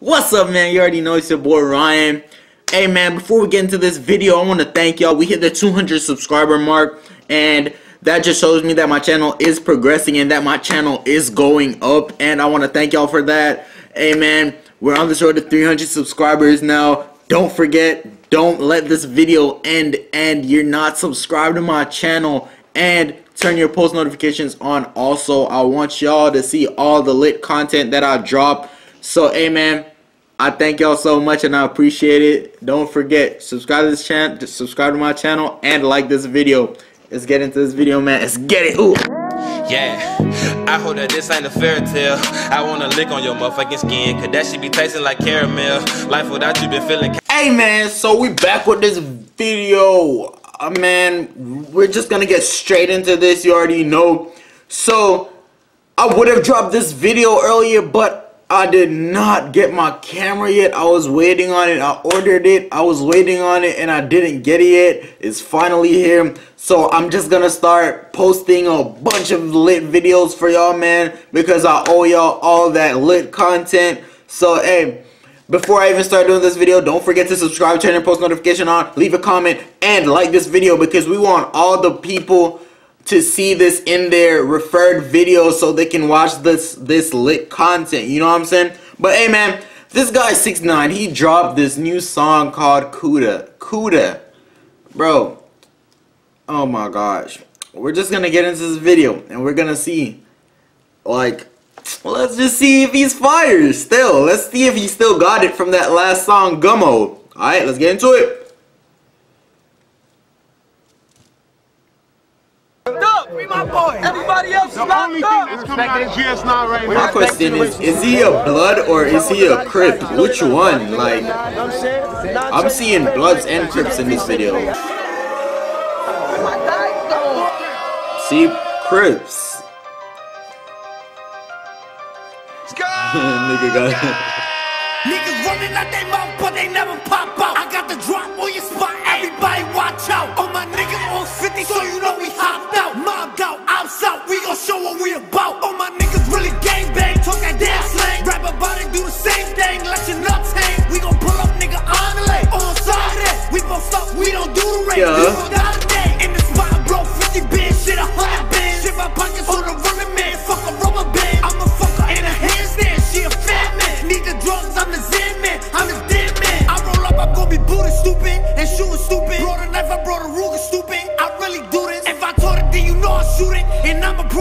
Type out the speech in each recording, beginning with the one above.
What's up, man? You already know it's your boy Ryan. Hey, man, before we get into this video, I want to thank y'all. We hit the 200 subscriber mark, and that just shows me that my channel is progressing and that my channel is going up, and I want to thank y'all for that. Hey, man, we're on this road to 300 subscribers now. Don't forget, don't let this video end, and you're not subscribed to my channel, and turn your post notifications on also. I want y'all to see all the lit content that I drop. So, hey, man, I thank y'all so much and I appreciate it. Don't forget, subscribe to this channel, subscribe to my channel, and like this video. Let's get into this video, man. Let's get it. Ooh. Yeah, I hope that this ain't a fairy tale. I wanna lick on your motherfucking skin, cause that shit be tasting like caramel. Life without you been feeling. Hey, man, so we back with this video. Uh, man, we're just gonna get straight into this. You already know. So, I would have dropped this video earlier, but I did not get my camera yet. I was waiting on it. I ordered it. I was waiting on it and I didn't get it yet. It's finally here. So I'm just gonna start posting a bunch of lit videos for y'all, man. Because I owe y'all all that lit content. So, hey. Before I even start doing this video, don't forget to subscribe, turn your post notification on, leave a comment, and like this video because we want all the people to see this in their referred videos so they can watch this this lit content. You know what I'm saying? But hey man, this guy 6ix9ine he dropped this new song called Kooda. Kooda. Bro. Oh my gosh. We're just gonna get into this video and we're gonna see like let's just see if he's fired still. Let's see if he still got it from that last song Gummo. Alright, let's get into it. My boy. Everybody else the only thing that's coming out of GS9 right now. My question is, is he a blood or is he a crip? Which one? Like, I'm seeing bloods and crips in this video. See, crips. Nigga got Niggas running out their mouth, but they never pop out. I got the drop on your spot, everybody watch out. All my niggas on 50, so you know we hopped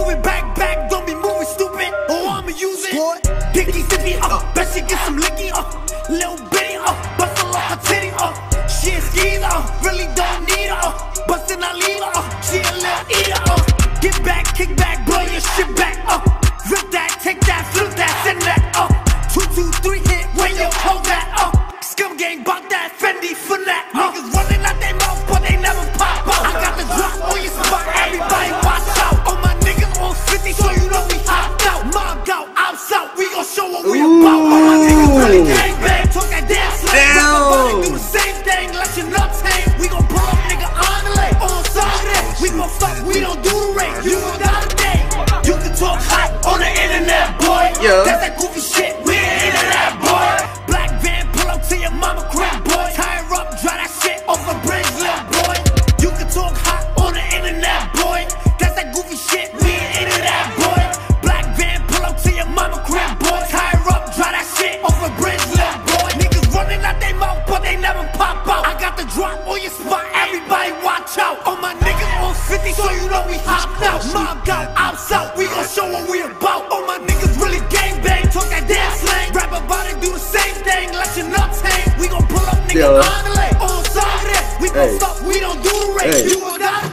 it back, back. Don't be moving stupid, or I'ma use it. Dicky uh, bet she get some licky, Uh, really don't need gon' show what we about. All my niggas really gang bang, talk that damn slang. Rap about it, do the same thing, let your nuts hang. We gon' pull up, nigga, Yeah. on the lay. On side of that, we gon' Hey. stop, we don't do the race. Hey. You gon' die.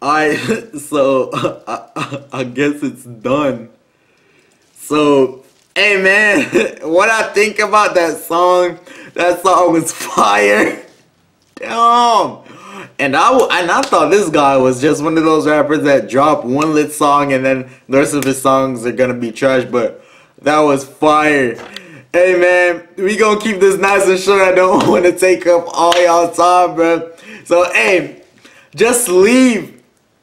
I so I, I guess it's done. So, hey man, what I think about that song? That song was fire. Damn. And I and I thought this guy was just one of those rappers that drop one lit song and then the rest of his songs are gonna be trash. But that was fire. Hey man, we gonna keep this nice and short. I don't want to take up all y'all time, bro. So hey, just leave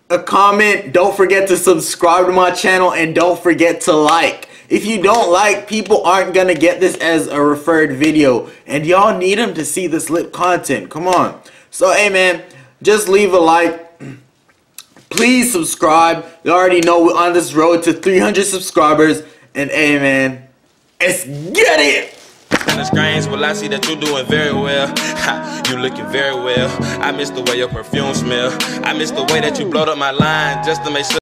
a comment. Don't forget to subscribe to my channel and don't forget to like. If you don't like, people aren't gonna get this as a referred video. And y'all need them to see this lip content. Come on. So, hey man, just leave a like. Please subscribe. You already know we're on this road to 300 subscribers. And hey man, let's get it! the screens, well I see that you're doing very well. Ha, you looking very well. I miss the way your perfume smell. I miss the way that you blowed up my line just to make sure.